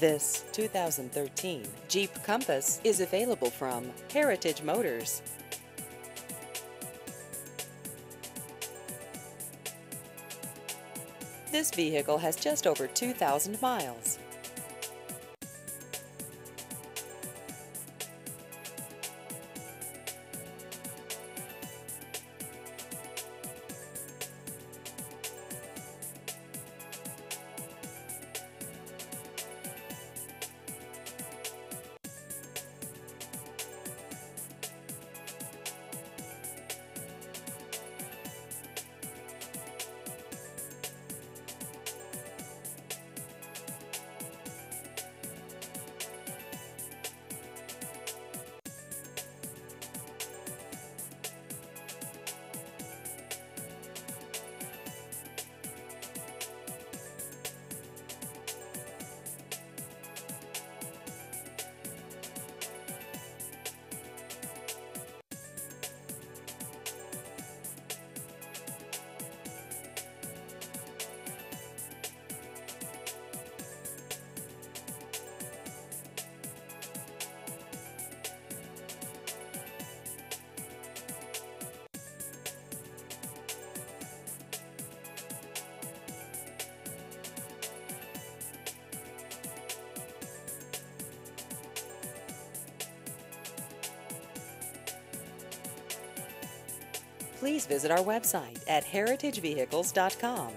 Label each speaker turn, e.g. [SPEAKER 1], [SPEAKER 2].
[SPEAKER 1] This 2013 Jeep Compass is available from Heritage Motors. This vehicle has just over 2,000 miles. Please visit our website at heritagevehicles.com.